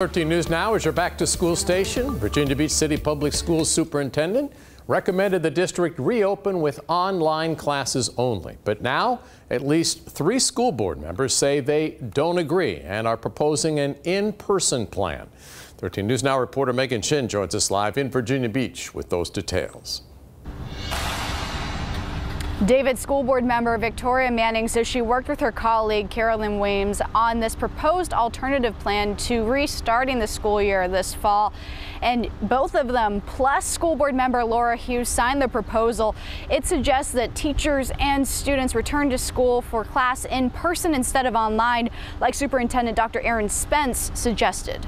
13 News Now is your back to school station. Virginia Beach City Public Schools Superintendent recommended the district reopen with online classes only. But now, at least three school board members say they don't agree and are proposing an in person plan. 13 News Now reporter Megan Shin joins us live in Virginia Beach with those details. David School Board member Victoria Manning says she worked with her colleague Carolyn Weems on this proposed alternative plan to restarting the school year this fall. And both of them, plus school board member Laura Hughes, signed the proposal. It suggests that teachers and students return to school for class in person instead of online, like Superintendent Dr. Aaron Spence suggested.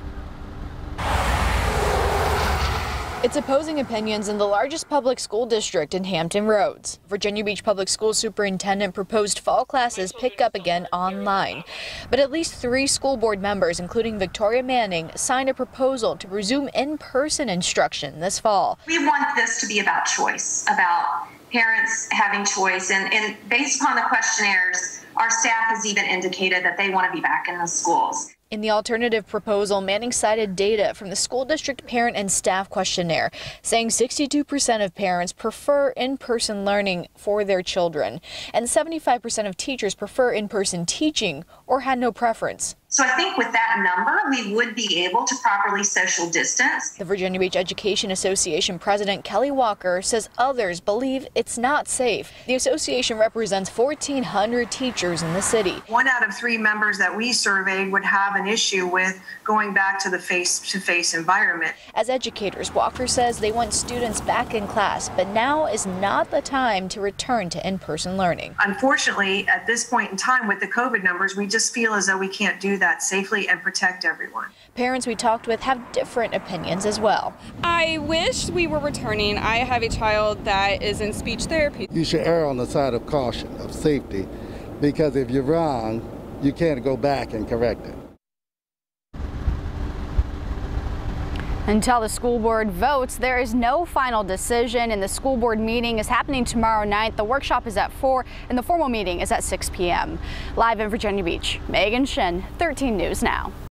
It's opposing opinions in the largest public school district in Hampton Roads. Virginia Beach Public School Superintendent proposed fall classes pick up again online. But at least three school board members, including Victoria Manning, signed a proposal to resume in-person instruction this fall. We want this to be about choice, about parents having choice. And, and based upon the questionnaires, our staff has even indicated that they want to be back in the schools. In the alternative proposal, Manning cited data from the school district parent and staff questionnaire, saying 62% of parents prefer in-person learning for their children, and 75% of teachers prefer in-person teaching or had no preference. So I think with that number, we would be able to properly social distance. The Virginia Beach Education Association president Kelly Walker says others believe it's not safe. The association represents 1,400 teachers in the city. One out of three members that we surveyed would have an issue with going back to the face-to-face -face environment. As educators, Walker says they want students back in class, but now is not the time to return to in-person learning. Unfortunately, at this point in time with the COVID numbers, we just feel as though we can't do that safely and protect everyone. Parents we talked with have different opinions as well. I wish we were returning. I have a child that is in speech therapy. You should err on the side of caution, of safety, because if you're wrong, you can't go back and correct it. Until the school board votes, there is no final decision, and the school board meeting is happening tomorrow night. The workshop is at 4, and the formal meeting is at 6 p.m. Live in Virginia Beach, Megan Shin, 13 News Now.